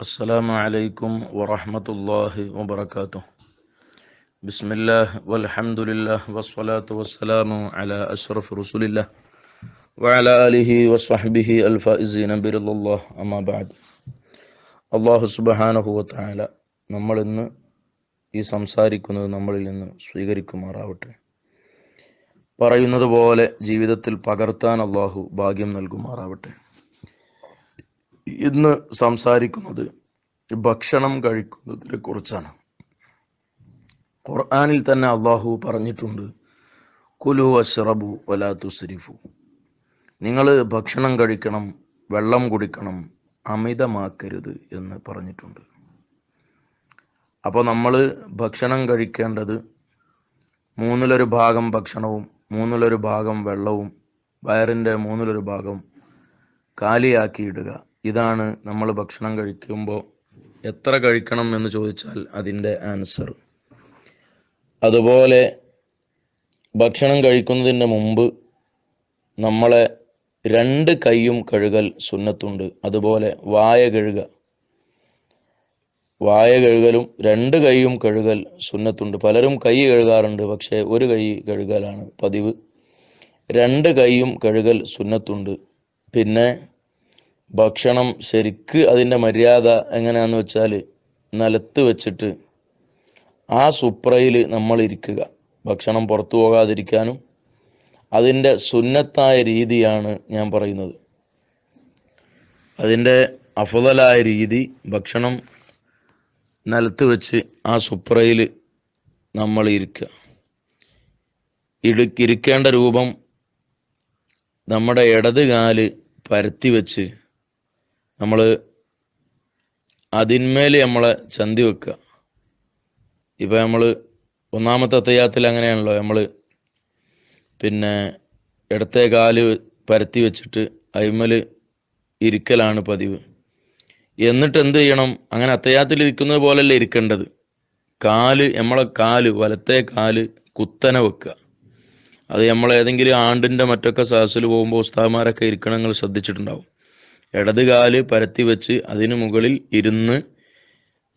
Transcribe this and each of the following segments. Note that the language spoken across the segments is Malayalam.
السلام عليكم ورحمة الله وبركاته بسم الله والحمد لله والصلاة والسلام على أشرف رسول الله وعلى آله وصحبه الفائزين برضا الله أما بعد അള്ളാഹു സുബഹാനഹു വതആല നമ്മൾ ഇന്ന് ഈ സംസാരിക്കുന്നത് നമ്മളിൽ നിന്ന് സ്വീകരിക്കുമാറാവട്ടെ പറയുന്നത് പോലെ ജീവിതത്തിൽ പകർത്താൻ അള്ളാഹു ഭാഗ്യം നൽകുമാറാവട്ടെ ഇന്ന് സംസാരിക്കുന്നത് ഭക്ഷണം കഴിക്കുന്നതിനെ കുറിച്ചാണ്. ഖുർആാനിൽ തന്നെ അള്ളാഹു പറഞ്ഞിട്ടുണ്ട് കുലു അഷ്റബു വലാ തുസ്രിഫു. നിങ്ങൾ ഭക്ഷണം കഴിക്കണം വെള്ളം കുടിക്കണം അമിതമാക്കരുത് എന്ന് പറഞ്ഞിട്ടുണ്ട്. അപ്പോൾ നമ്മൾ ഭക്ഷണം കഴിക്കേണ്ടത് മൂന്നിലൊരു ഭാഗം ഭക്ഷണവും മൂന്നിലൊരു ഭാഗം വെള്ളവും വയറിന്റെ മൂന്നിലൊരു ഭാഗം കാലിയാക്കിയിടുക ഇതാണ് നമ്മൾ ഭക്ഷണം കഴിക്കുമ്പോൾ എത്ര കഴിക്കണം എന്ന് ചോദിച്ചാൽ അതിന്റെ ആൻസർ അതുപോലെ ഭക്ഷണം കഴിക്കുന്നതിന് മുമ്പ് നമ്മളെ രണ്ട് കൈയും കഴുകൽ സുന്നത്തുണ്ട്. അതുപോലെ വായ കഴുക. വായ കഴുകലും രണ്ട് കൈയും കഴുകൽ സുന്നത്തുണ്ട്. പലരും കൈ കഴുകാറുണ്ട് പക്ഷേ ഒരു കൈ കഴുകലാണ് പതിവ്. രണ്ട് കൈയും കഴുകൽ സുന്നത്തുണ്ട്. പിന്നെ ഭക്ഷണം ശരിക്ക് അതിന്റെ മര്യാദ എങ്ങനെയാന്ന് വെച്ചാൽ നിലത്ത് വെച്ചിട്ട് ആ സുപ്രയിൽ നമ്മൾ ഇരിക്കുക ഭക്ഷണം പുറത്തു പോകാതിരിക്കാനും അതിന്റെ സുന്നത്തായ രീതിയാണ് ഞാൻ പറയുന്നത്. അതിന്റെ അഫുതലായ രീതി ഭക്ഷണം നിലത്ത് വെച്ച് ആ സുപ്രയിൽ നമ്മൾ ഇരിക്കുക ഇടുക്കിരിക്കേണ്ട രൂപം നമ്മുടെ ഇടത് കാൽ പരത്തി വെച്ച് നമ്മൾ അതിന്മേൽ നമ്മളെ ചന്തി വെക്കുക. ഇപ്പം നമ്മൾ ഒന്നാമത്തെ തയ്യാത്തിൽ അങ്ങനെയാണല്ലോ നമ്മൾ പിന്നെ ഇടത്തെ കാൽ പരത്തി വെച്ചിട്ട് അയിമൽ ഇരിക്കലാണ് പതിവ്. എന്നിട്ട് എന്ത് ചെയ്യണം? അങ്ങനെ അത്തയാത്തിൽ ഇരിക്കുന്നത് പോലല്ല ഇരിക്കേണ്ടത്. കാൽ നമ്മളെ കാൽ വലത്തെ കാൽ കുത്തനെ വെക്കുക. അത് നമ്മൾ ഏതെങ്കിലും ആണ്ടിന്റെ മറ്റൊക്കെ സദസ്സിൽ പോകുമ്പോൾ ഉസ്താദ്മാരൊക്കെ ഇരിക്കണം നിങ്ങൾ ശ്രദ്ധിച്ചിട്ടുണ്ടാവും. ഇടത് കാൽ പരത്തി വെച്ച് അതിനു മുകളിൽ ഇരുന്ന്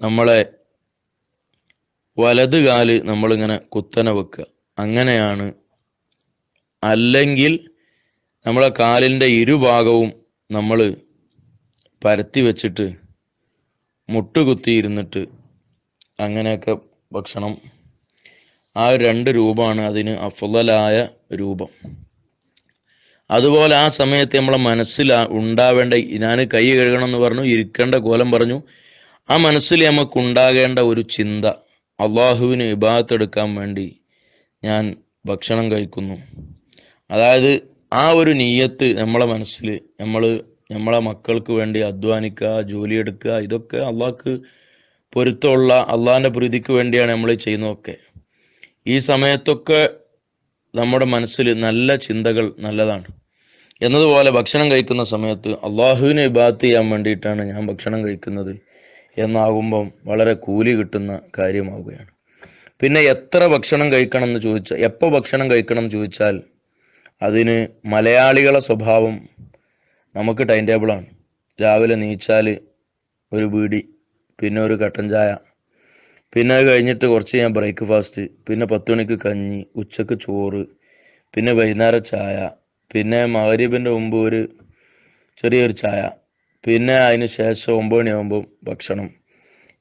നമ്മളെ വലത് കാൽ നമ്മളിങ്ങനെ കുത്തനെ വെക്കുക. അങ്ങനെയാണ് അല്ലെങ്കിൽ നമ്മളെ കാലിന്റെ ഇരുഭാഗവും നമ്മൾ പരത്തി വെച്ചിട്ട് മുട്ടുകുത്തി ഇരുന്നിട്ട് അങ്ങനെയൊക്കെ ഭക്ഷണം ആ രണ്ട് രൂപമാണ് അതിന് അഫുതലായ രൂപം. അതുപോലെ ആ സമയത്ത് നമ്മളെ മനസ്സിൽ ഉണ്ടാവേണ്ട ഞാൻ കൈ കഴുകണം എന്ന് പറഞ്ഞു ഇരിക്കേണ്ട കോലം പറഞ്ഞു. ആ മനസ്സിൽ നമുക്ക് ഉണ്ടാകേണ്ട ഒരു ചിന്ത അള്ളാഹുവിന് വിഭാഗത്തെടുക്കാൻ വേണ്ടി ഞാൻ ഭക്ഷണം കഴിക്കുന്നു. അതായത് ആ ഒരു നീയത്ത് നമ്മളെ മനസ്സിൽ നമ്മൾ നമ്മളെ മക്കൾക്ക് വേണ്ടി അധ്വാനിക്കുക ജോലിയെടുക്കുക ഇതൊക്കെ അള്ളാഹ്ക്ക് പൊരുത്തമുള്ള അള്ളാഹിന്റെ പ്രീതിക്ക് വേണ്ടിയാണ് നമ്മൾ ചെയ്യുന്നതൊക്കെ. ഈ സമയത്തൊക്കെ നമ്മുടെ മനസ്സിൽ നല്ല ചിന്തകൾ നല്ലതാണ്. എന്നതുപോലെ ഭക്ഷണം കഴിക്കുന്ന സമയത്ത് അള്ളാഹുവിനെ ഇബാത്ത് ചെയ്യാൻ വേണ്ടിയിട്ടാണ് ഞാൻ ഭക്ഷണം കഴിക്കുന്നത് എന്നാകുമ്പം വളരെ കൂലി കിട്ടുന്ന കാര്യമാവുകയാണ്. പിന്നെ എത്ര ഭക്ഷണം കഴിക്കണം എന്ന് ചോദിച്ചാൽ എപ്പോൾ ഭക്ഷണം കഴിക്കണം എന്ന് ചോദിച്ചാൽ അതിന് മലയാളികളെ സ്വഭാവം നമുക്ക് ടൈം ടേബിളാണ് രാവിലെ നീച്ചാൽ ഒരു ബീഡി പിന്നെ ഒരു കട്ടൻ ചായ പിന്നെ അത് കഴിഞ്ഞിട്ട് കുറച്ച് ഞാൻ ബ്രേക്ക്ഫാസ്റ്റ് പിന്നെ പത്ത് മണിക്ക് കഞ്ഞി ഉച്ചയ്ക്ക് ചോറ് പിന്നെ വൈകുന്നേരം ചായ പിന്നെ മഗ്‌രിബിന്റെ മുമ്പ് ഒരു ചെറിയൊരു ചായ പിന്നെ അതിന് ശേഷം ഒമ്പത് മണിയാകുമ്പോൾ ഭക്ഷണം.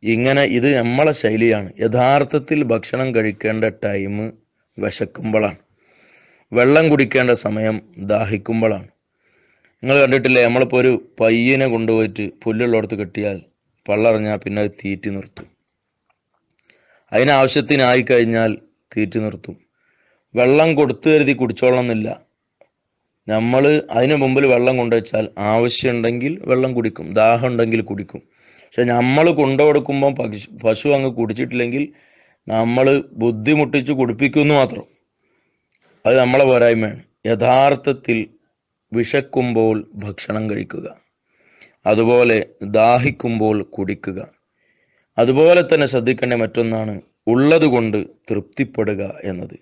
ഇങ്ങനെ ഇത് നമ്മളെ ശൈലിയാണ്. യഥാർത്ഥത്തിൽ ഭക്ഷണം കഴിക്കേണ്ട ടൈം വിശക്കുമ്പോഴാണ് വെള്ളം കുടിക്കേണ്ട സമയം ദാഹിക്കുമ്പോഴാണ് നിങ്ങൾ കണ്ടിട്ടില്ലേ നമ്മളിപ്പോൾ ഒരു പയ്യനെ കൊണ്ടുപോയിട്ട് പുല്ലുള്ളിടത്ത് കെട്ടിയാൽ പള്ളറിഞ്ഞാൽ പിന്നെ അത് തീറ്റി നിർത്തും. അതിനാവശ്യത്തിനായി കഴിഞ്ഞാൽ തീറ്റി നിർത്തും. വെള്ളം കൊടുത്തു കരുതി കുടിച്ചോളണം എന്നില്ല നമ്മൾ അതിന് മുമ്പിൽ വെള്ളം കൊണ്ടുവച്ചാൽ ആവശ്യമുണ്ടെങ്കിൽ വെള്ളം കുടിക്കും ദാഹം ഉണ്ടെങ്കിൽ കുടിക്കും. പക്ഷെ നമ്മൾ കൊണ്ടുകൊടുക്കുമ്പോൾ പശു പശു അങ്ങ് കുടിച്ചിട്ടില്ലെങ്കിൽ നമ്മൾ ബുദ്ധിമുട്ടിച്ച് കുടിപ്പിക്കുന്നു മാത്രം. അത് നമ്മളെ പോരായ്മയാണ്. യഥാർത്ഥത്തിൽ വിശക്കുമ്പോൾ ഭക്ഷണം കഴിക്കുക. അതുപോലെ ദാഹിക്കുമ്പോൾ കുടിക്കുക. അതുപോലെ തന്നെ ശ്രദ്ധിക്കേണ്ട മറ്റൊന്നാണ് ഉള്ളത് കൊണ്ട് തൃപ്തിപ്പെടുക എന്നത്.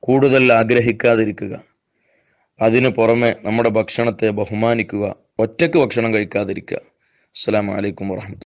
കൂടുതൽ ആഗ്രഹിക്കാതിരിക്കുക. അതിനു പുറമെ നമ്മുടെ ഭക്ഷണത്തെ ബഹുമാനിക്കുക. ഒറ്റയ്ക്ക് ഭക്ഷണം കഴിക്കാതിരിക്കുക. അസ്സലാമു അലൈക്കും വറഹ്മത്തുള്ളാഹി